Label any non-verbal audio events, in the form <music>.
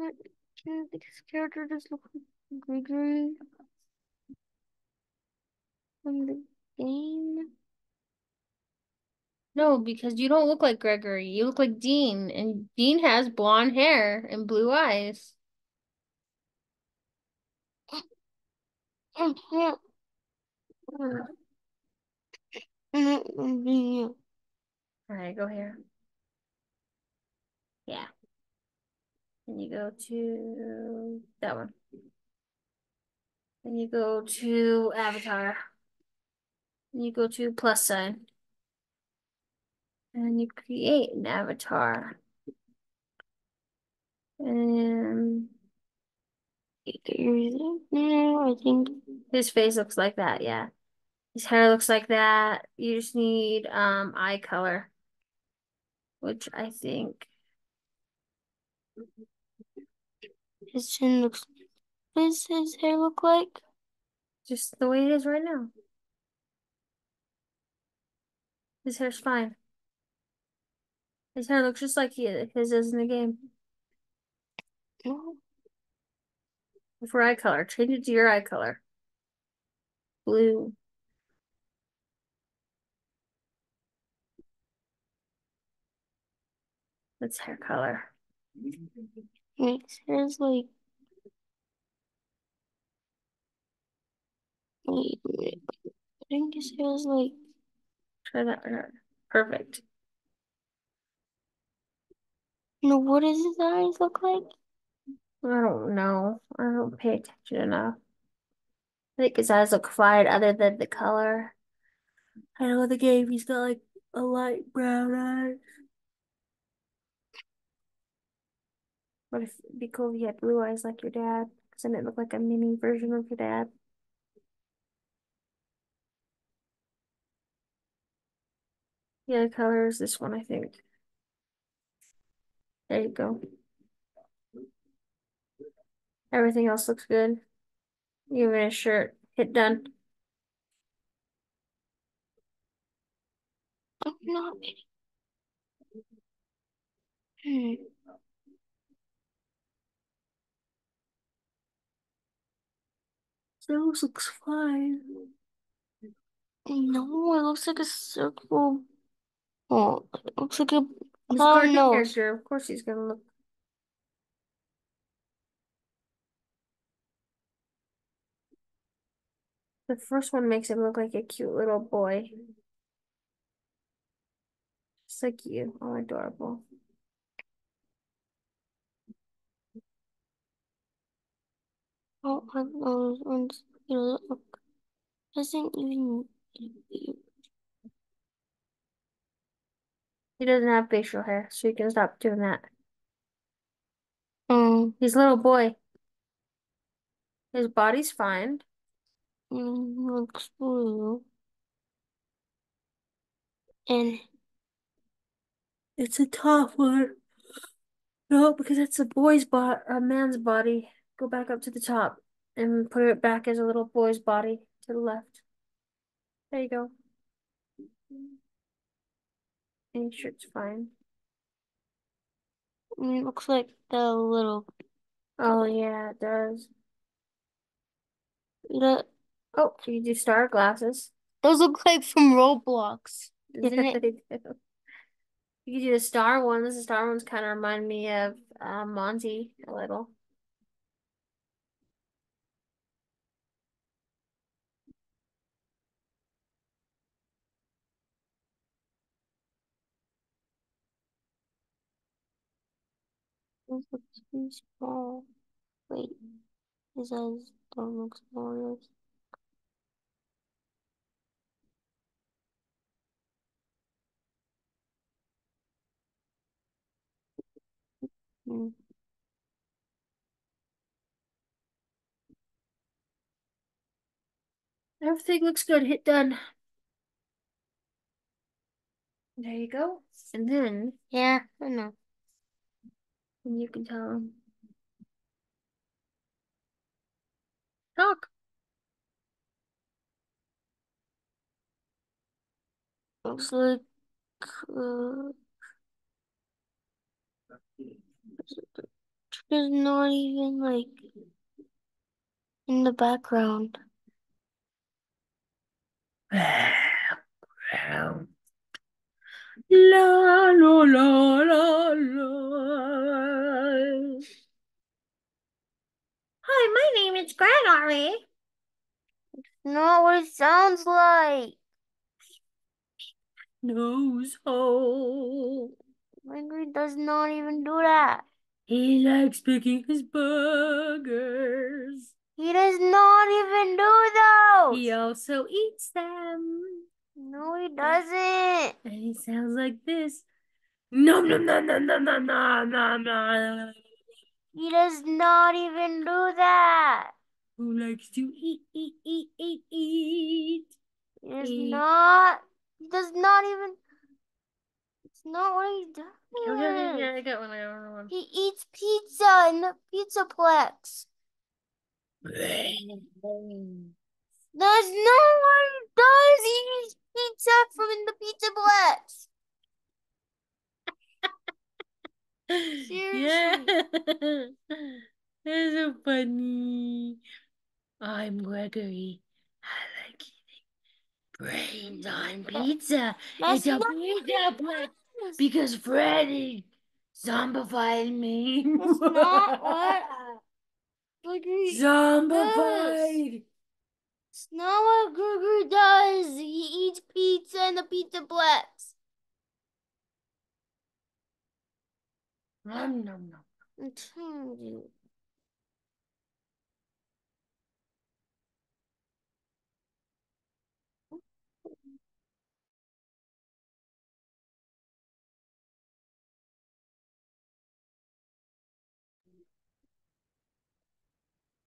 What? This character just looks like Gregory from the game. No, because you don't look like Gregory. You look like Dean, and Dean has blonde hair and blue eyes. <laughs> All right, go here. Yeah. And you go to that one. And you go to avatar. And you go to plus sign. And you create an avatar. And I think his face looks like that, yeah. His hair looks like that. You just need um eye color. Which I think his chin looks what does his hair look like? Just the way it is right now. His hair's fine. His hair looks just like his is in the game. For eye color, change it to your eye color. Blue. That's hair color. Makes his like wait, wait. I think his hair is like try that perfect. No, what does his eyes look like? I don't know. I don't pay attention enough. I think his eyes look fine other than the color. I know in the game he's got like a light brown eyes. What if it'd be cool if you had blue eyes like your dad? Because then it looked like a mini version of your dad. Yeah, color is this one, I think. There you go. Everything else looks good. Even his shirt. Hit done. I'm not. Hmm. Those looks fine. No, it looks like a circle. Oh, it looks like a clown nose. Character. Of course he's gonna look. The first one makes him look like a cute little boy. Just like you. Oh, adorable. Oh, those ones, you know, doesn't even. He doesn't have facial hair, so you can stop doing that. Um, he's a little boy. His body's fine. Mm, looks blue. And it's a tough one. No, because it's a boy's body, a man's body. Go back up to the top and put it back as a little boy's body to the left. There you go. Make sure it's fine. It looks like the little. Oh yeah, it does. The oh, you do star glasses. Those look like from Roblox, doesn't <laughs> yeah, it? Do. You do the star ones. The star ones kind of remind me of uh, Monty a little. Those look too small. Wait, his eyes don't look small. Mm. Everything looks good. Hit done. There you go. And then, yeah, I know. And you can tell them. Talk. Looks like uh, There's not even like in the background. <sighs> <sighs> La la la la la. Hi, my name is Gregory. Not what it sounds like. Nose hole. Gregory does not even do that. He likes picking his burgers. He does not even do those. He also eats them. No, he doesn't. And he sounds like this. Nom nom nom nom nom nom nom nom nom. He does not even do that. Who likes to eat, eat, eat, eat, eat? He does Eat. not. He does not even. It's not what he does. Yeah, I got one. I got one. He eats pizza in the pizza plex. That's not what he does. He eats pizza from the pizza plex. <laughs> Yeah. <laughs> That's so funny. I'm Gregory. I like eating brains on pizza. That's it's a pizza what because Freddy zombified me. That's not what <laughs> Gregory Zombified. It's not what Gregory the plex. Nom nom nom. I'm telling you.